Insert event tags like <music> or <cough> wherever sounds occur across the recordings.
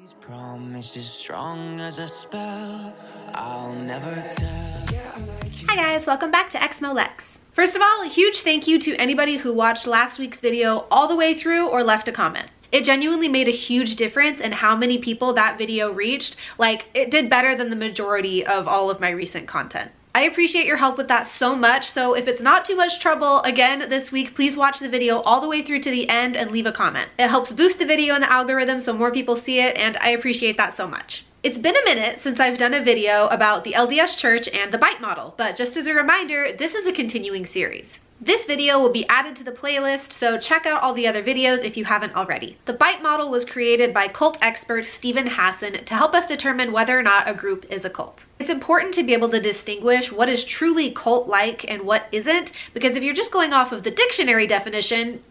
These promises strong as a spell. I'll never tell. Hi guys, welcome back to Exmo Lex. First of all, a huge thank you to anybody who watched last week's video all the way through or left a comment. It genuinely made a huge difference in how many people that video reached. Like, it did better than the majority of all of my recent content. I appreciate your help with that so much, so if it's not too much trouble, again, this week, please watch the video all the way through to the end and leave a comment. It helps boost the video in the algorithm so more people see it, and I appreciate that so much. It's been a minute since I've done a video about the LDS Church and the BITE model, but just as a reminder, this is a continuing series. This video will be added to the playlist, so check out all the other videos if you haven't already. The BITE model was created by cult expert Steven Hassan to help us determine whether or not a group is a cult. It's important to be able to distinguish what is truly cult-like and what isn't, because if you're just going off of the dictionary definition,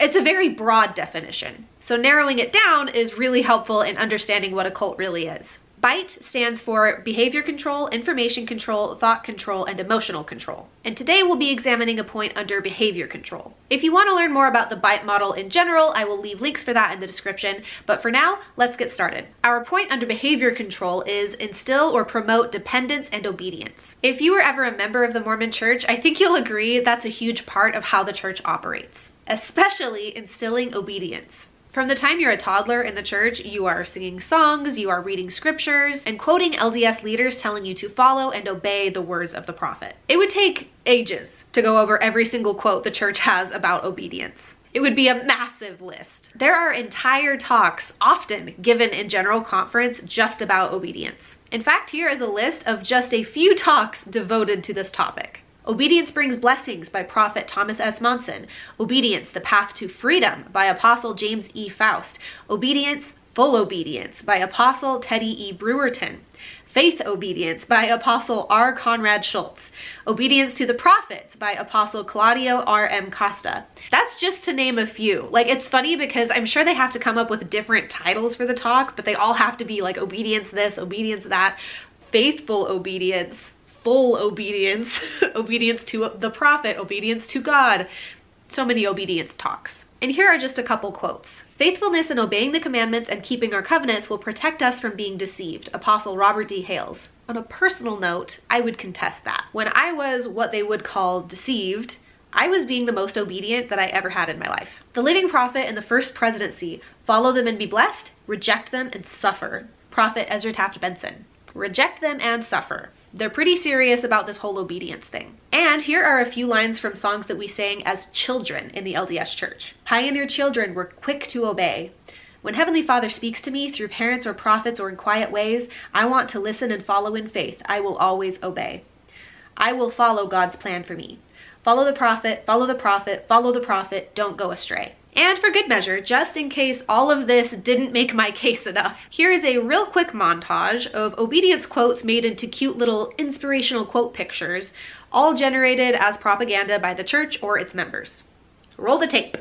it's a very broad definition. So narrowing it down is really helpful in understanding what a cult really is. BITE stands for Behavior Control, Information Control, Thought Control, and Emotional Control. And today we'll be examining a point under Behavior Control. If you want to learn more about the BITE model in general, I will leave links for that in the description, but for now, let's get started. Our point under Behavior Control is instill or promote dependence and obedience. If you were ever a member of the Mormon Church, I think you'll agree that's a huge part of how the church operates, especially instilling obedience. From the time you're a toddler in the church, you are singing songs, you are reading scriptures, and quoting LDS leaders telling you to follow and obey the words of the prophet. It would take ages to go over every single quote the church has about obedience. It would be a massive list. There are entire talks, often given in general conference, just about obedience. In fact, here is a list of just a few talks devoted to this topic. Obedience Brings Blessings by Prophet Thomas S. Monson. Obedience, The Path to Freedom by Apostle James E. Faust. Obedience, Full Obedience by Apostle Teddy E. Brewerton. Faith Obedience by Apostle R. Conrad Schultz. Obedience to the Prophets by Apostle Claudio R. M. Costa. That's just to name a few. Like, it's funny because I'm sure they have to come up with different titles for the talk, but they all have to be like obedience this, obedience that, faithful obedience, full obedience, <laughs> obedience to the prophet, obedience to God. So many obedience talks. And here are just a couple quotes. Faithfulness in obeying the commandments and keeping our covenants will protect us from being deceived. Apostle Robert D. Hales. On a personal note, I would contest that. When I was what they would call deceived, I was being the most obedient that I ever had in my life. The living prophet and the first presidency, follow them and be blessed, reject them and suffer. Prophet Ezra Taft Benson. Reject them and suffer. They're pretty serious about this whole obedience thing. And here are a few lines from songs that we sang as children in the LDS church. Pioneer children were quick to obey. When Heavenly Father speaks to me through parents or prophets or in quiet ways, I want to listen and follow in faith. I will always obey. I will follow God's plan for me. Follow the prophet, follow the prophet, follow the prophet, don't go astray. And for good measure, just in case all of this didn't make my case enough, here is a real quick montage of obedience quotes made into cute little inspirational quote pictures, all generated as propaganda by the church or its members. Roll the tape.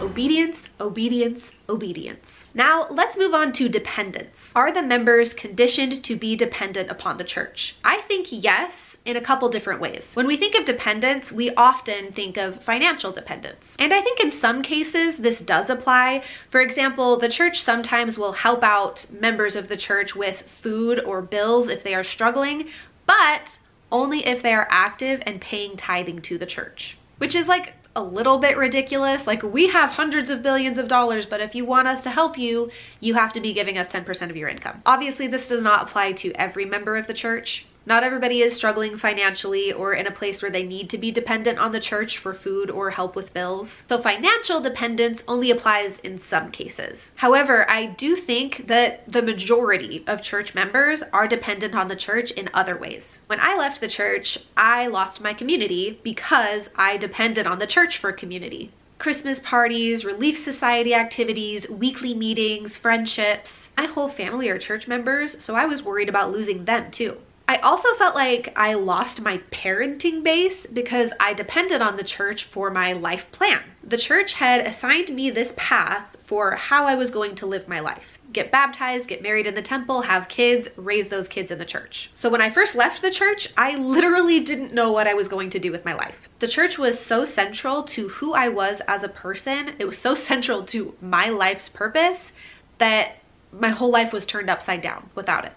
Obedience, obedience, obedience. Now let's move on to dependence. Are the members conditioned to be dependent upon the church? I think yes, in a couple different ways. When we think of dependence, we often think of financial dependence. And I think in some cases this does apply. For example, the church sometimes will help out members of the church with food or bills if they are struggling, but only if they are active and paying tithing to the church. Which is like a little bit ridiculous. Like we have hundreds of billions of dollars, but if you want us to help you, you have to be giving us 10% of your income. Obviously, this does not apply to every member of the church. Not everybody is struggling financially or in a place where they need to be dependent on the church for food or help with bills. So financial dependence only applies in some cases. However, I do think that the majority of church members are dependent on the church in other ways. When I left the church, I lost my community because I depended on the church for community. Christmas parties, Relief Society activities, weekly meetings, friendships. My whole family are church members, so I was worried about losing them too. I also felt like I lost my parenting base because I depended on the church for my life plan. The church had assigned me this path for how I was going to live my life. get baptized, get married in the temple, have kids, raise those kids in the church. So when I first left the church, I literally didn't know what I was going to do with my life. The church was so central to who I was as a person. It was so <laughs> central to my life's purpose that my whole life was turned upside down without it.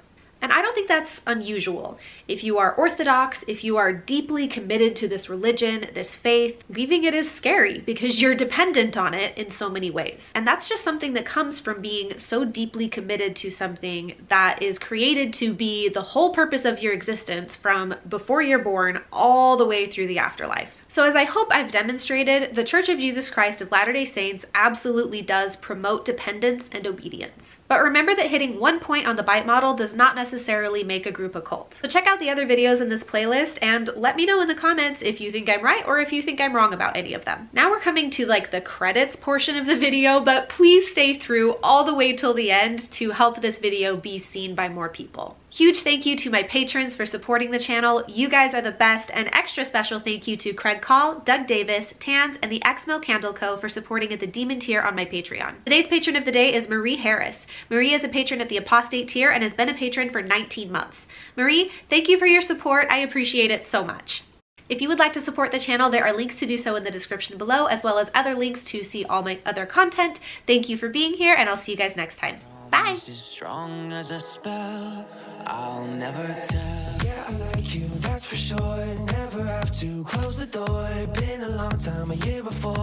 And I don't think that's unusual. If you are Orthodox, if you are deeply committed to this religion, this faith, leaving it is scary because you're dependent on it in so many ways. And that's just something that comes from being so deeply committed to something that is created to be the whole purpose of your existence from before you're born all the way through the afterlife. So as I hope I've demonstrated, the Church of Jesus Christ of Latter-day Saints absolutely does promote dependence and obedience. But remember that hitting one point on the bite model does not necessarily make a group a cult. So check out the other videos in this playlist and let me know in the comments if you think I'm right or if you think I'm wrong about any of them. Now we're coming to like the credits portion of the video, but please stay through all the way till the end to help this video be seen by more people. Huge thank you to my patrons for supporting the channel. You guys are the best and extra special thank you to Craig Call, Doug Davis, Tans, and the Exmo Candle Co. for supporting at the Demon tier on my Patreon. Today's patron of the day is Marie Harris. Marie is a patron at the Apostate tier and has been a patron for 19 months. Marie, thank you for your support. I appreciate it so much. If you would like to support the channel, there are links to do so in the description below, as well as other links to see all my other content. Thank you for being here, and I'll see you guys next time. Bye. As strong as a spell, I'll never tell. Yeah, I like you, that's for sure. Never have to close the door. Been a long time, a year before,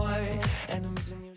and I'm missing you.